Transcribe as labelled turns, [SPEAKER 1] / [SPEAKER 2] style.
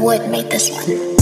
[SPEAKER 1] What made this one?